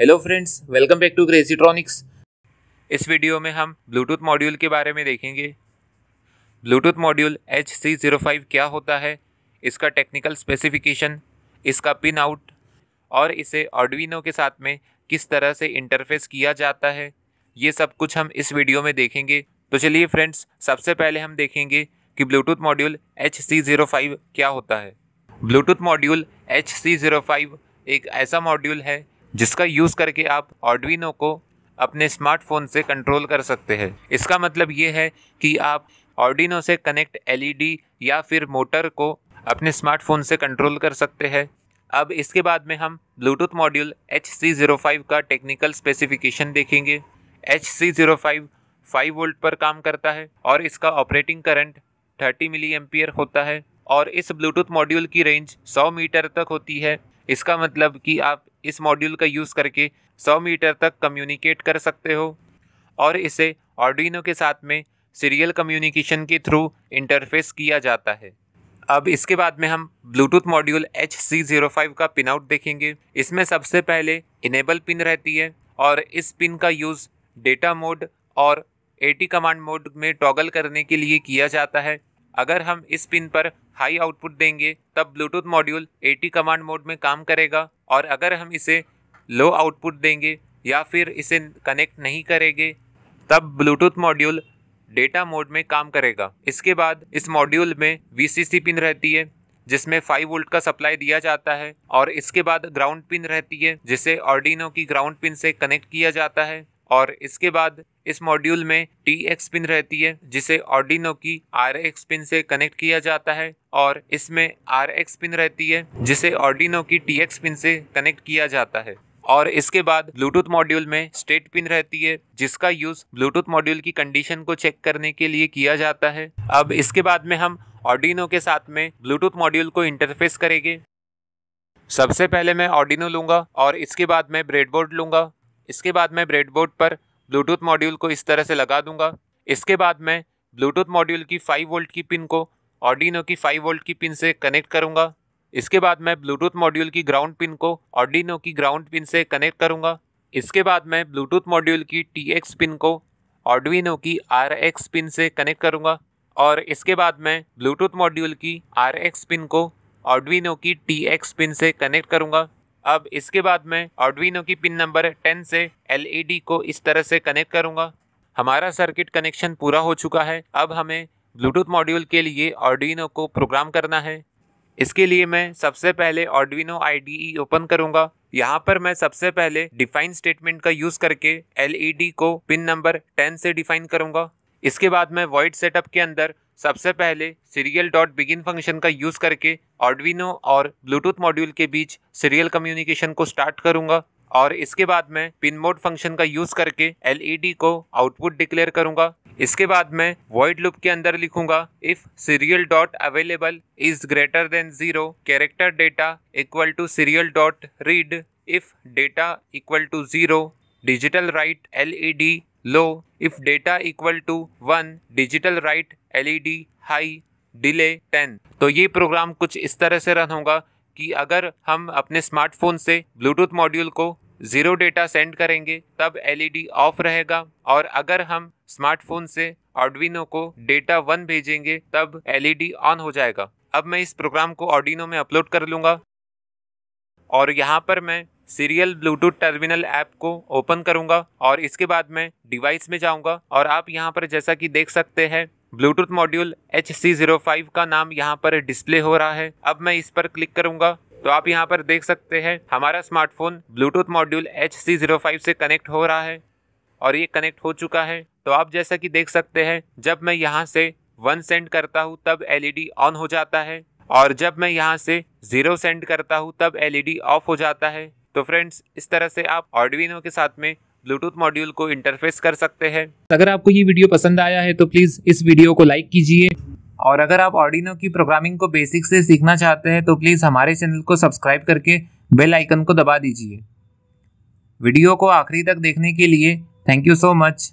Hello friends welcome back to Crazytronics इस video में हम ब्लूटूथ मॉड्यूल के बारे में देखेंगे। Bluetooth module H C zero five क्या होता है, इसका टेक्निकल स्पेसिफिकेशन इसका पिन आउट और इसे ऑर्डविनो के साथ में किस तरह से इंटरफेस किया जाता है, ये सब कुछ हम इस वीडियो में देखेंगे। तो चलिए फ्रेंड्स सबसे पहले हम देखेंगे कि Bluetooth module H C zero five क्या होता है। Bluetooth module H C zero five एक ऐसा मॉड्यूल है जिसका यूज़ करके आप ऑर्डविनो को अपने स्मार्टफ़ोन से कंट्रोल कर सकते हैं। इसका मतलब ये है कि आप ऑर्डिनो से कनेक्ट एलईडी या फिर मोटर को अपने स्मार्टफ़ोन से कंट्रोल कर सकते हैं। अब इसके बाद में हम Bluetooth module H C zero five का टेक्निकल स्पेसिफिकेशन देखेंगे। H C zero five five volt पर काम करता है और इसका operating current thirty milli ampere होता है और इस ब्लूटूथ मॉड्यूल की रेंज 100 मीटर तक होती है। इसका मतलब कि आप इस मॉड्यूल का यूज़ करके 100 मीटर तक कम्युनिकेट कर सकते हो। और इसे ऑर्डिनो के साथ में सीरियल कम्युनिकेशन के थ्रू इंटरफेस किया जाता है। अब इसके बाद में हम Bluetooth module H C zero five का पिन आउट देखेंगे। इसमें सबसे पहले इनेबल पिन रहती है और इस पिन का यूज़ डेटा मोड और एटी कमांड मोड में टॉगल करने के लिए किया जाता है। अगर हम इस पिन पर हाई आउटपुट देंगे, तब Bluetooth module AT command mode में काम करेगा और अगर हम इसे लो आउटपुट देंगे या फिर इसे कनेक्ट नहीं करेंगे, तब ब्लूटूथ मॉड्यूल डेटा मोड में काम करेगा। इसके बाद इस मॉड्यूल में वीसीसी पिन रहती है, जिसमें 5 वोल्ट का सप्लाई दिया जाता है और इसके बाद ग्राउंड पिन रहती है, जिसे ऑर्डिनो की ग्राउंड पिन से कनेक्ट किया जाता है। और इसके बाद इस मॉड्यूल में टी एक्स पिन रहती है, जिसे ऑर्डिनो की आर एक्स पिन से कनेक्ट किया जाता है और इसमें आर एक्स पिन रहती है, जिसे ऑर्डिनो की टी एक्स पिन से कनेक्ट किया जाता है। और इसके बाद ब्लूटूथ मॉड्यूल में स्टेट पिन रहती है, जिसका यूज़ ब्लूटूथ मॉड्यूल की कंडीशन को चेक करने के लिए किया जाता है। अब इसके बाद में हम ऑर्डिनो के साथ में ब्लूटूथ मॉड्यूल को इंटरफेस करेंगे। सबसे पहले मैं ऑर्डिनो लूँगा और इसके बाद मैं ब्रेडबोर्ड लूँगा। इसके बाद मैं ब्रेडबोर्ड पर ब्लूटूथ मॉड्यूल को इस तरह से लगा दूँगा। इसके बाद मैं ब्लूटूथ मॉड्यूल की 5 वोल्ट की पिन को ऑर्डिनो की 5 वोल्ट की पिन से कनेक्ट करूँगा। इसके बाद मैं ब्लूटूथ मॉड्यूल की ग्राउंड पिन को ऑर्डिनो की ग्राउंड पिन से कनेक्ट करूँगा। इसके बाद मैं ब्लूटूथ मॉड्यूल की टी एक्स पिन को ऑर्डविनो की आर एक्स पिन से कनेक्ट करूँगा। और इसके बाद मैं ब्लूटूथ मॉड्यूल की आर एक्स पिन को ऑर्डविनो की टी एक्स पिन से कनेक्ट करूँगा। अब इसके बाद मैं ऑर्डविनो की पिन नंबर 10 से एलईडी को इस तरह से कनेक्ट करूँगा। हमारा सर्किट कनेक्शन पूरा हो चुका है। अब हमें ब्लूटूथ मॉड्यूल के लिए ऑडविनो को प्रोग्राम करना है। इसके लिए मैं सबसे पहले ऑडविनो आई ओपन करूँगा। यहाँ पर मैं सबसे पहले डिफाइन स्टेटमेंट का यूज़ करके एलईडी को पिन नंबर 10 से डिफाइन करूँगा। इसके बाद मैं वॉइड सेटअप के अंदर सबसे पहले सीरियल डॉट बिगिन फ़ंक्शन का यूज़ करके ऑर्डविनो और ब्लूटूथ मॉड्यूल के बीच सीरियल कम्युनिकेशन को स्टार्ट करूँगा और इसके बाद मैं पिन मोड फ़ंक्शन का यूज़ करके एलईडी को आउटपुट डिक्लेयर करूँगा। इसके बाद मैं वॉइड लूप के अंदर लिखूँगा if serial dot available is greater than zero character data equal to serial dot read if data equal to zero digital write LED low if data equal to one digital write LED high delay ten तो ये programme कुछ इस तरह से run होगा कि अगर हम अपने स्मार्टफ़ोन से ब्लूटूथ मॉड्यूल को ज़ीरो डेटा सेंड करेंगे, तब एलईडी ऑफ़ रहेगा। और अगर हम स्मार्टफ़ोन से ऑर्डविनो को डेटा वन भेजेंगे, तब एलईडी ऑन हो जाएगा। अब मैं इस प्रोग्राम को ऑर्डिनो में अपलोड कर लूँगा। और यहाँ पर मैं सीरियल ब्लूटूथ टर्मिनल ऐप को ओपन करूँगा और इसके बाद मैं डिवाइस में जाऊँगा और आप यहाँ पर जैसा कि देख सकते हैं, bluetooth module H C zero five का नाम यहाँ पर डिस्प्ले हो रहा है। अब मैं इस पर क्लिक करूँगा। तो आप यहाँ पर देख सकते हैं, हमारा smartphone bluetooth module H C zero five से कनेक्ट हो रहा है और ये कनेक्ट हो चुका है। तो आप जैसा कि देख सकते हैं, जब मैं यहाँ से वन सेंड करता हूँ, तब एलईडी ऑन हो जाता है और जब मैं यहाँ से ज़ीरो सेंड करता हूँ, तब एलईडी ऑफ़ हो जाता है। तो फ्रेंड्स, इस तरह से आप ऑर्डविनो के साथ में ब्लूटूथ मॉड्यूल को इंटरफेस कर सकते हैं। अगर आपको ये वीडियो पसंद आया है तो प्लीज़ इस वीडियो को लाइक कीजिए। और अगर आप ऑडिनो की प्रोग्रामिंग को बेसिक से सीखना चाहते हैं तो प्लीज़ हमारे चैनल को सब्सक्राइब करके बेल आइकन को दबा दीजिए। वीडियो को आखिरी तक देखने के लिए थैंक यू सो मच